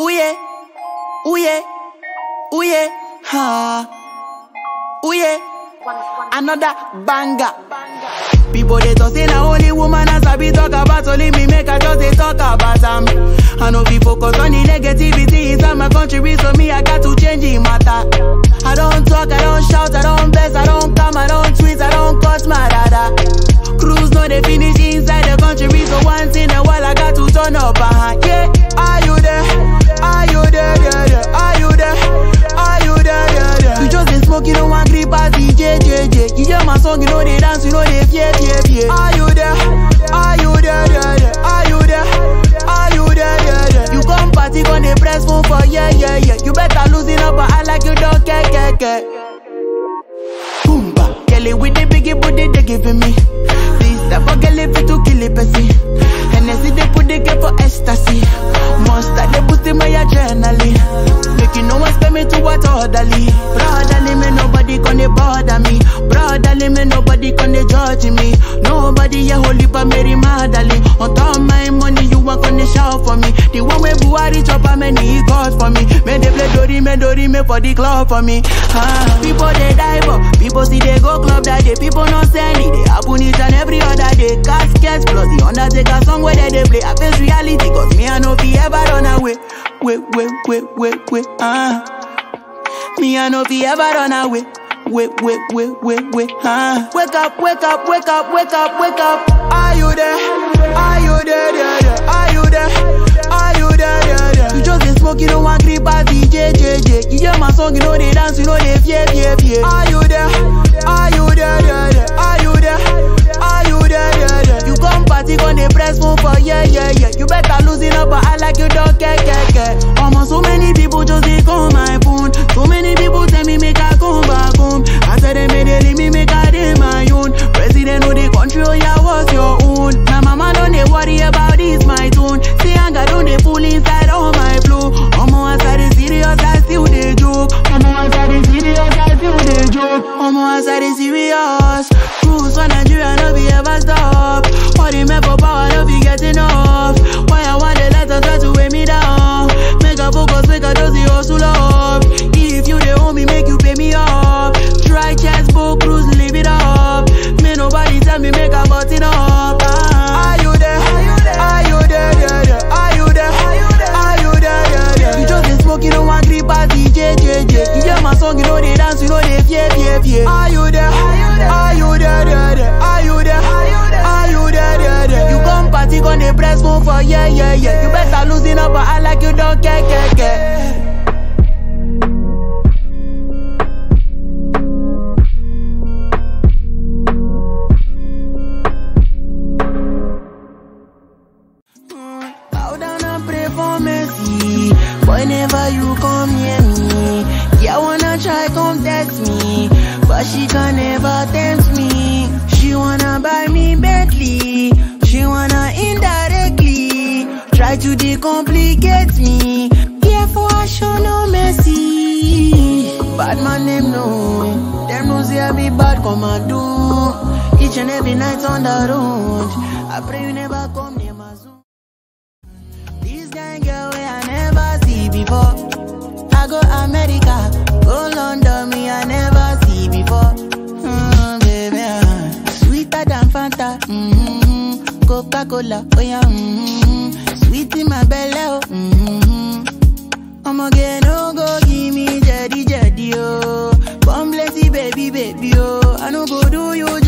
Ooh yeah, ooh yeah, ooh yeah. Ooh yeah, another banger. People they talk say na only woman as I be talk about only me make I just they talk about am. I know people focus on the negativity inside my country so me I got to change the matter. I don't talk, I don't shout, I don't bless, I don't come, I don't tweet, I don't cut my dada. Cruise no they finish inside the country so once in a while I got to turn up Yeah, you don't care, care, care. Boomba, Kelly with the biggie booty they giving me. This type of girl if it to kill it, pussy. Hennessy they put the girl for ecstasy. Monster they boosting my adrenaline. Making no one spend me to what orderly. Brotherly me nobody gonna bother me. Brotherly me nobody gonna judge me. Nobody here holy but Mary Magdalene. On top my money you want gonna shout for me. The one way Buhari chop how many God for me. May they play Dorime Dori me for the club for me. Ah, people they die but people see they go club that day. People not send it. They happen each and every other day. Caskets plus the Undertaker song where they, they play. I face reality cause me I know be ever run away. Wait, wait, wait, wait, wait, ah. Me I know be ever run away. Wait, wait, wait, wait, wait, ah. Wake up, wake up, wake up, wake up, wake up. Are you there? Are you there? Yeah, dance, you know they fear, fear, fear. Are you there? Are you there? Yeah, yeah. Are you there? Are you there? Yeah, yeah. You come party, gon' dey press phone for yeah, yeah, yeah. You better losing up, but I like you don't care, care, care. Almost so many people just dey call my for yeah, yeah, yeah. You better losing up, but I like you don't care, care, care. Whenever you come near me, yeah, wanna try come test me, but she can never tempt try to decomplicate me. Therefore, I show no mercy. Bad man, them know. Them know say I be bad commando. Each and every night on the road. I pray you never come near my zone. This kind girl way I never see before. I go America, go London, me I never see before. Mm, baby, ah. sweeter than Fanta, mm-hmm. Coca Cola, oh yeah, mm-hmm. sweet baby, oh, I no go do oh, you